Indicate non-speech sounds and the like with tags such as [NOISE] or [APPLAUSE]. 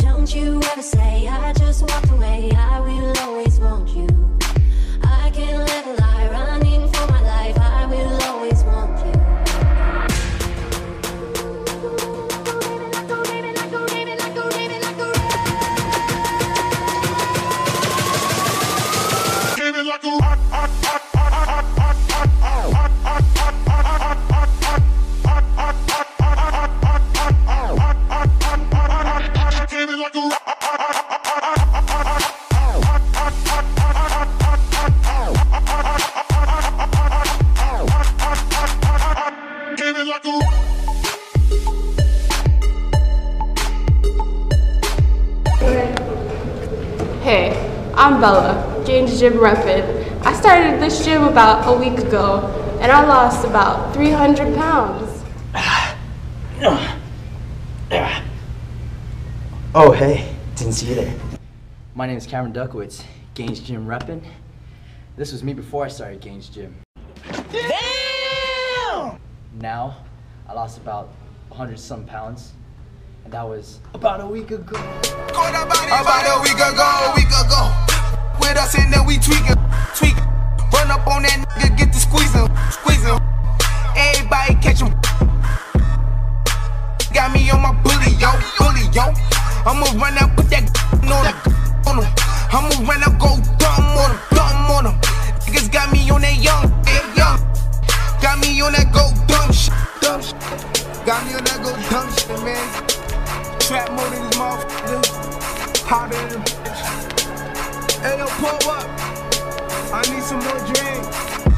Don't you ever say I just walked away, I will always I'm Bella, Gain's Gym reppin'. I started this gym about a week ago, and I lost about 300 pounds. [SIGHS] Oh, hey, didn't see you there. My name is Cameron Dudkiewicz, Gain's Gym reppin'. This was me before I started Gain's Gym. Damn! Now, I lost about 100 some pounds, and that was about a week ago. About a week ago, a week ago. With us and then we tweaking, tweaking. Run up on that nigga, get the squeezing, squeezing. Everybody catch him. Got me on my bully, yo, bully, yo. I'ma run out, put that [LAUGHS] on him, on him. I'ma run out, go dumb on him, dumb on him. Niggas got me on that young, young. Got me on that go dumb shit, dumb shit. Got me on that go dumb shit, man. Trap mode in this motherfucker. Hotter than a Pull up. I need some more drink.